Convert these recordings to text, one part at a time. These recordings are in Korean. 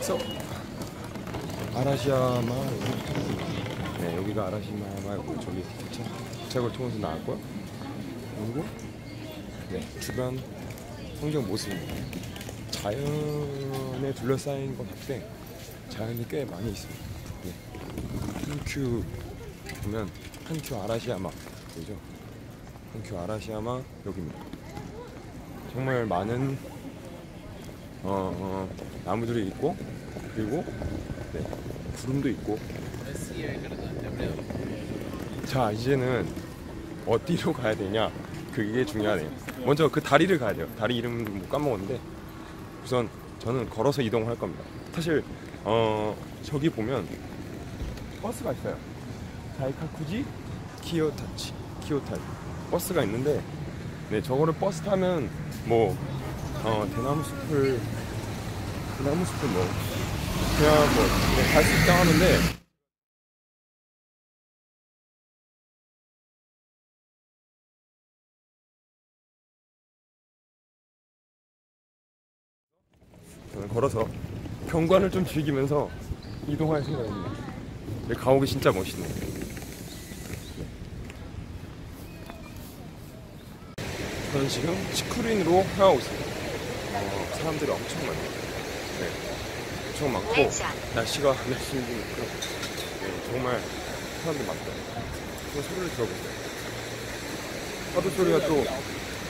그래서 아라시야마 네 여기가 아라시야마고 저기 책을 통해서 나왔고요. 그리고 네 주변 환경 모습입니다. 자연에 둘러싸인 것 같은데 자연이 꽤 많이 있습니다. 네. 한큐 보면 한큐 아라시야마 보이죠? 한큐 아라시야마 여기입니다. 정말 많은 어, 어, 나무들이 있고 그리고 네, 구름도 있고. 자 이제는 어디로 가야 되냐? 그게 중요하네요. 먼저 그 다리를 가야 돼요. 다리 이름 뭐 까먹었는데 우선 저는 걸어서 이동할 겁니다. 사실 어 저기 보면 버스가 있어요. 다이카쿠지 키요타치 키요타치 버스가 있는데 네 저거를 버스 타면 뭐 어, 대나무 숲을 대나무 숲을 뭐 그냥 뭐갈 수 있다 하는데 저는 걸어서 경관을 좀 즐기면서 이동할 생각입니다. 네, 가옥이 진짜 멋있네요. 네. 저는 지금 치쿠린으로 향하고 있습니다. 어, 사람들이 엄청 많아요. 네, 엄청 많고 날씨가 날씨는 좀 그렇고 네, 정말 사람들 많다. 그 소리를 들어보세요. 파도 소리가 또,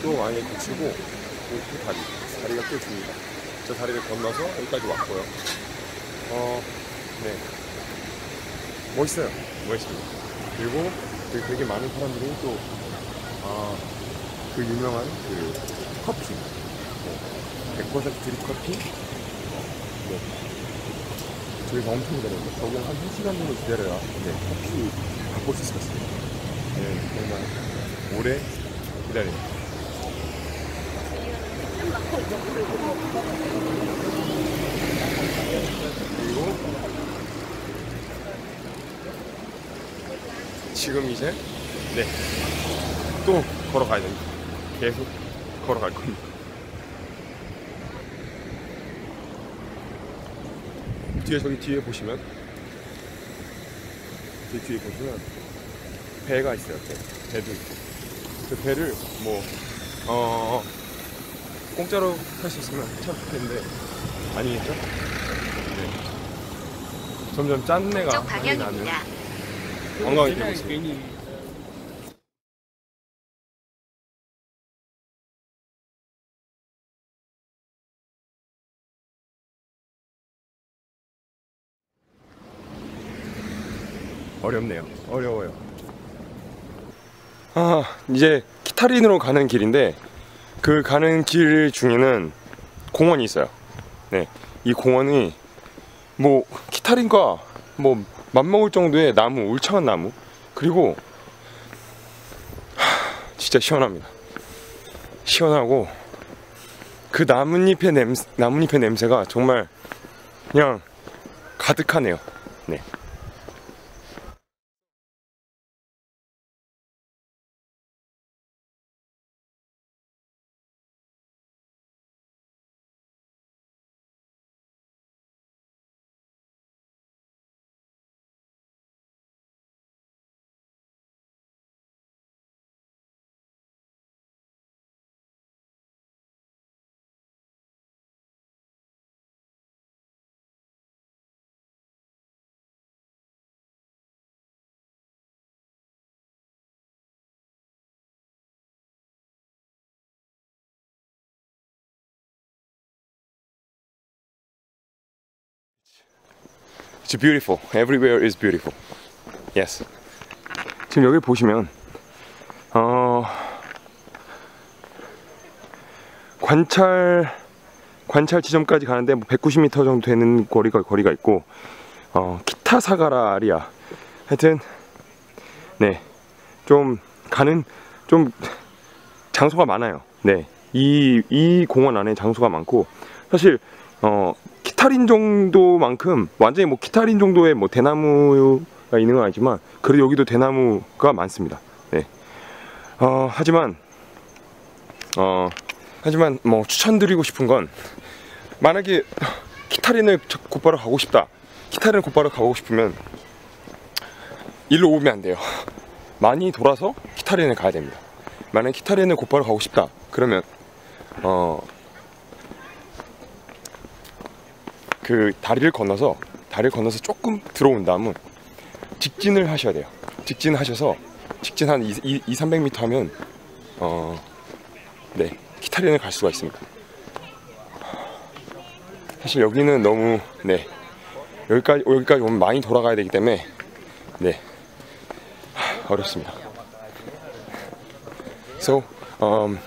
또 많이 거치고 그 다리, 다리가 꽤 깁니다. 저 다리를 건너서 여기까지 왔고요. 어, 네. 멋있어요. 멋있습니다. 그리고 그 되게 많은 사람들이 또, 아, 그 유명한 그 커피. 네. 100% 드립 커피. 네. 저희가 엄청 기다렸는데, 저기 한 1시간 정도 기다려야, 네, 커피 바꿀 수 있었습니다. 네, 정말 오래 기다립니다. 그리고 지금 이제 네 또 걸어가야 됩니다. 계속 걸어갈 겁니다. 뒤에 저기 뒤에 보시면 저 뒤에 보시면 배가 있어요. 배. 배도 있고 그 배를 뭐 어. 공짜로 탈 수 있으면 참 좋겠는데 아니겠죠? 네. 점점 짠내가 쪽 많이 나는 방향입니다. 관광이 되고 있습니다. 어렵네요. 어려워요. 아, 이제 키타린으로 가는 길인데 그 가는 길 중에는 공원이 있어요. 네, 이 공원이 뭐 키타린과 뭐 맞먹을 정도의 나무, 울창한 나무 그리고 하, 진짜 시원합니다. 시원하고 그 나뭇잎의 냄새, 나뭇잎의 냄새가 정말 그냥 가득하네요. 네. It's beautiful. Everywhere is beautiful. Yes. 지금 여기 보시면 어 관찰 관찰 지점까지 가는데 뭐 190m 정도 되는 거리가 거리가 있고 어 키타 사가라 아리아 하여튼 네 좀 가는 좀 장소가 많아요. 네. 이, 이 공원 안에 장소가 많고 사실 어 키타린 정도만큼 완전히 뭐 키타린 정도의 뭐 대나무가 있는 건 아니지만 그래도 여기도 대나무가 많습니다. 네. 어, 하지만 어 하지만 뭐 추천드리고 싶은 건 만약에 키타린을 저- 곧바로 가고 싶다. 키타린을 곧바로 가고 싶으면 일로 오면 안 돼요. 많이 돌아서 키타린을 가야 됩니다. 만약 키타린을 곧바로 가고 싶다. 그러면 어. 그 다리를 건너서 다리를 건너서 조금 들어온 다음은 직진을 하셔야 돼요. 직진하셔서 직진 한 2, 2, 300m 하면 어, 네 키타린을 갈 수가 있습니다. 사실 여기는 너무 네 여기까지 여기까지 오면 많이 돌아가야 되기 때문에 네 하, 어렵습니다. So um,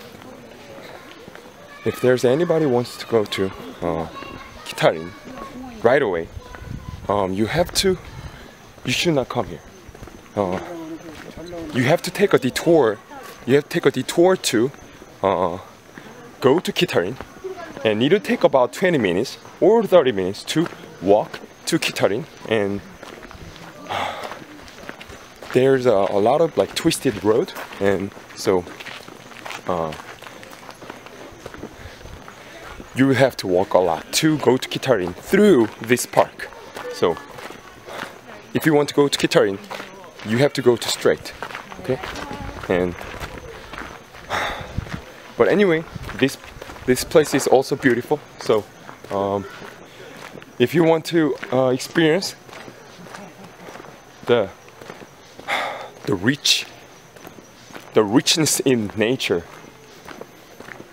if there's anybody wants to go to uh, Kitarin right away, um, you have to you should not come here. Uh, you have to take a detour. You have to take a detour to uh, go to Kitarin, and it'll take about 20 minutes or 30 minutes to walk to Kitarin. And there's a, a lot of like twisted road, and so uh, you have to walk a lot to go to Kitarin through this park. So if you want to go to Kitarin, you have to go to straight. Okay? And but anyway, this this place is also beautiful. So um, if you want to uh, experience the the rich the richness in nature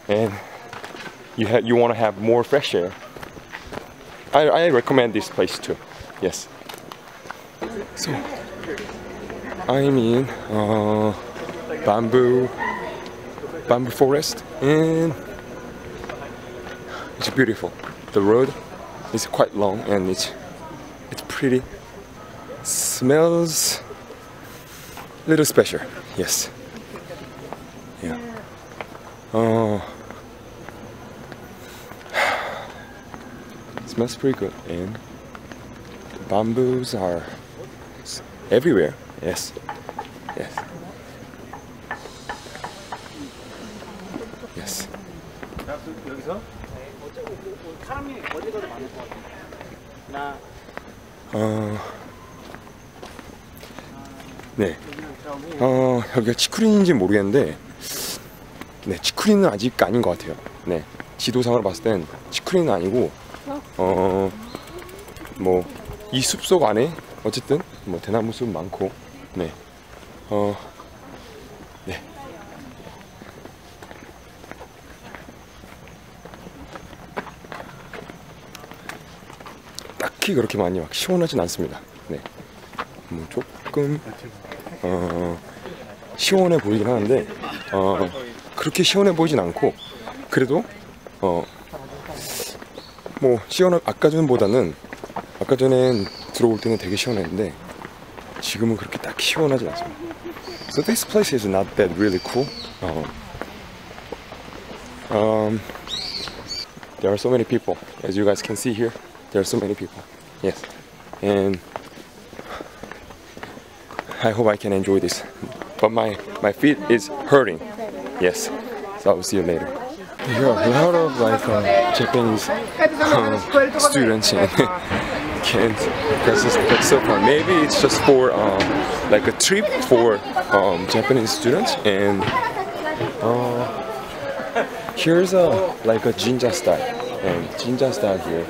and you you want to have more fresh air I, I recommend this place too yes so I'm in uh, bamboo bamboo forest and it's beautiful. The road is quite long and it's it's pretty. Smells a little special. Yes. Yeah. Oh. Smells pretty good and bamboos are everywhere. Yes. Yes. Yes. 어, 네. 어, 여기가 치쿠린인지 모르겠는데, 네, 치쿠린은 아직 아닌 것 같아요. 네. 지도상으로 봤을 땐 치쿠린은 아니고, 어, 뭐, 이 숲속 안에, 어쨌든, 뭐, 대나무 숲 많고, 네. 어, 네. 딱히 그렇게 많이 막 시원하진 않습니다. 네. 뭐 조금 어, 시원해 보이긴 하는데 어, 그렇게 시원해 보이진 않고 그래도 어, 뭐 시원한 아까 전보다는 아까 전엔 들어올 때는 되게 시원했는데 지금은 그렇게 딱 시원하진 않습니다. So this place is not that really cool. 어, um, there are so many people, as you guys can see here. There are so many people. Yes, and I hope I can enjoy this. But my my feet is hurting. Yes. So I'll see you later. There are a lot of like uh, Japanese um, students and can't because it's like so fun. Maybe it's just for um, like a trip for um, Japanese students and uh, here's a like a jinja style and jinja style here.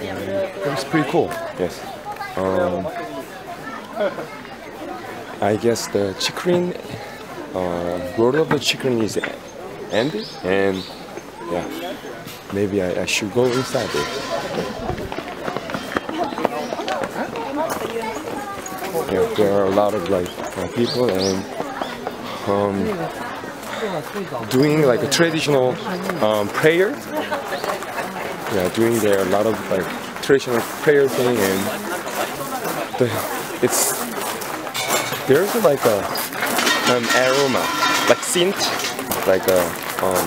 And it's pretty cool. Yes. Um, I guess the chicken, uh, road of the chicken is ended, and yeah, maybe I, I should go inside there. Yeah, there are a lot of like uh, people and um, doing like a traditional um, prayer. Yeah, doing there a lot of like traditional prayer thing and the, it's there's like a an aroma, like scent, like a um,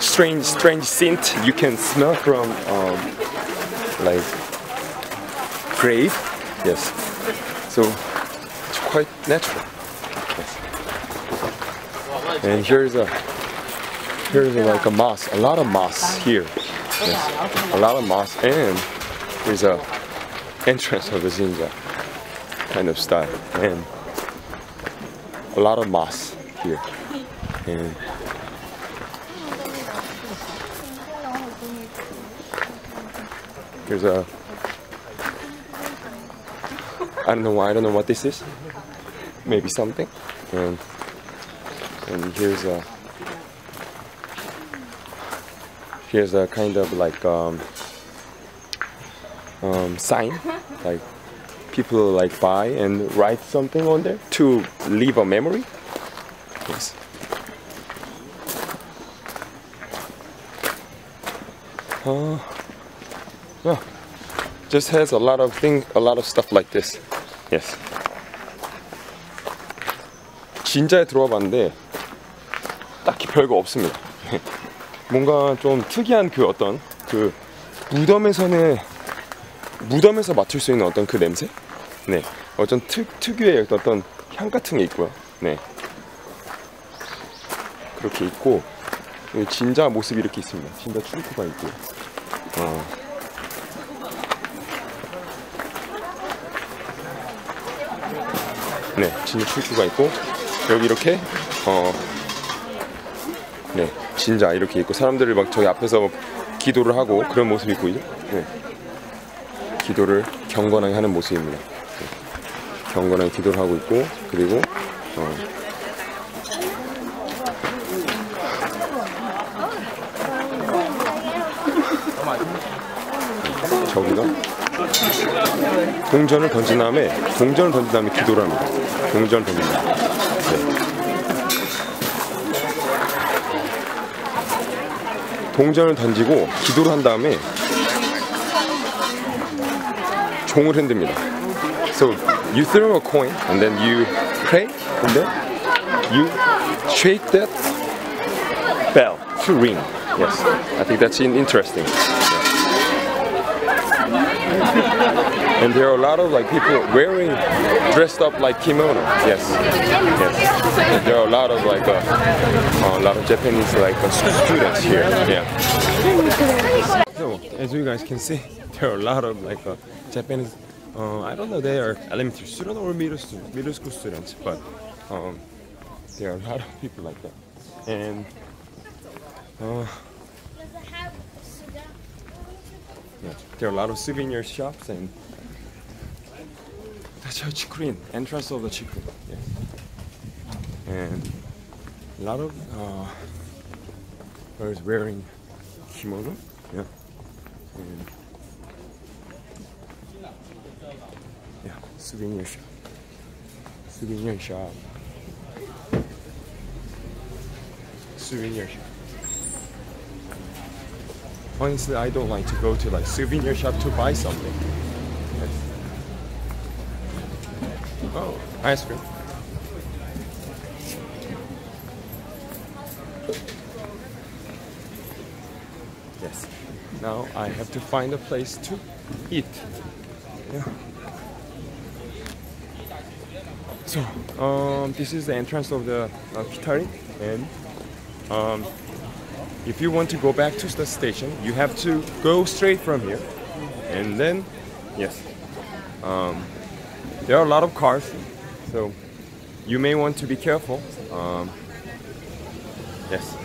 strange strange scent you can smell from um, like grave. Yes, so it's quite natural. Yes. And here's a here's like a moss, a lot of moss here. Yes. A lot of moss and there's a entrance of the Zinja kind of style, and a lot of moss here. And there's a I don't know why I don't know what this is. Maybe something. And and here's a here's a kind of like um, um, sign like people like buy and write something on there to leave a memory yes uh, yeah just has a lot of thing a lot of stuff like this yes 진짜에 들어와 봤는데 딱히 별거 없습니다 뭔가 좀 특이한 그 어떤 그 무덤에서는 무덤에서 맡을 수 있는 어떤 그 냄새? 네. 어떤 특, 특유의 어떤 향 같은 게 있고요. 네. 그렇게 있고, 진자 모습이 이렇게 있습니다. 진자 출구가 있고. 어. 네, 진자 출구가 있고, 여기 이렇게, 어, 네, 진자 이렇게 있고, 사람들을 막 저기 앞에서 기도를 하고 그런 모습이 보이죠? 네. 기도를 경건하게 하는 모습입니다. 네. 경건하게 기도를 하고 있고 그리고 어, 저기가 동전을 던진 다음에 동전을 던진 다음에 기도를 합니다. 동전을 던진다. 네. 동전을 던지고 기도를 한 다음에 종을 흔듭니다. So you throw a coin and then you pray and then you shake that bell to ring. Yes, I think that's in- interesting. And there are a lot of like people wearing dressed up like kimono. Yes, yes. And there are a lot of like uh, a lot of Japanese like uh, students here. Yeah. So as you guys can see, there are a lot of like uh, Japanese. Uh, I don't know they are elementary students or middle middle school students, but um, there are a lot of people like that. And uh, yeah, there are a lot of souvenir shops and that's our Chikurin, entrance of the Chikurin. Yes. And a lot of uh, girls wearing kimono. Yeah. And yeah, souvenir shop. Souvenir shop. Souvenir shop. Honestly, I don't like to go to like souvenir shop to buy something. Yes. Oh, ice cream. Yes. Now I have to find a place to eat. Yeah. So, um, this is the entrance of the uh, Kitari, and um, if you want to go back to the station, you have to go straight from here, and then, yes, um, there are a lot of cars, so you may want to be careful. Um, yes.